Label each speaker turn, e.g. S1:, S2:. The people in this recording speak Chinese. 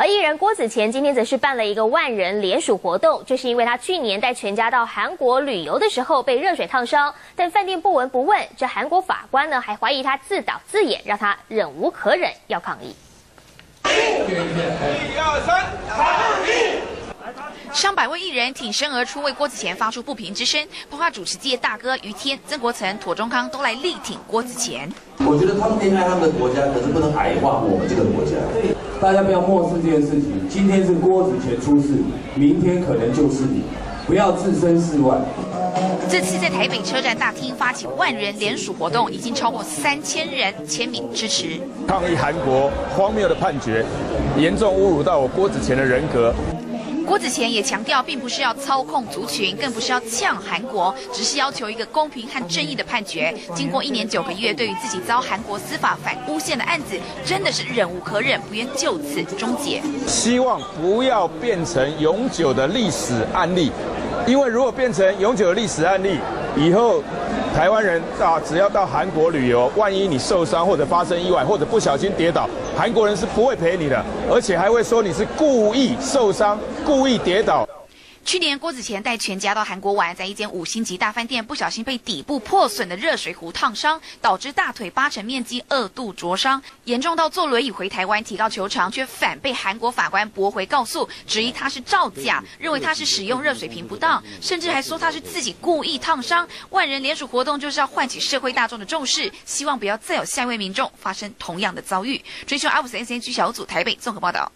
S1: 而艺人郭子乾今天则是办了一个万人联署活动，这是因为他去年带全家到韩国旅游的时候被热水烫伤，但饭店不闻不问，这韩国法官呢还怀疑他自导自演，让他忍无可忍，要抗议。
S2: 一二三，开！
S3: 上百位艺人挺身而出，为郭子乾发出不平之声，包括主持界大哥于天、曾国成、妥中康都来力挺郭子乾。
S4: 我觉得他们恋爱他们的国家，可是不能矮化我们这个国家。大家不要漠视这件事情。今天是郭子乾出事，明天可能就是你，不要置身事外。
S3: 这次在台北车站大厅发起万人联署活动，已经超过三千人签名支持
S5: 抗议韩国荒谬的判决，严重侮辱到我郭子乾的人格。
S3: 郭子乾也强调，并不是要操控族群，更不是要呛韩国，只是要求一个公平和正义的判决。经过一年九个月，对于自己遭韩国司法反诬陷的案子，真的是忍无可忍，不愿就此终结。
S5: 希望不要变成永久的历史案例，因为如果变成永久的历史案例，以后。台湾人啊，只要到韩国旅游，万一你受伤或者发生意外或者不小心跌倒，韩国人是不会赔你的，而且还会说你是故意受伤、故意跌倒。
S3: 去年郭子乾带全家到韩国玩，在一间五星级大饭店不小心被底部破损的热水壶烫伤，导致大腿八成面积二度灼伤，严重到坐轮椅回台湾提告求偿，却反被韩国法官驳回告诉，质疑他是造假，认为他是使用热水瓶不当，甚至还说他是自己故意烫伤。万人联署活动就是要唤起社会大众的重视，希望不要再有下一位民众发生同样的遭遇。追求阿布斯 N G 小组台北综合报道。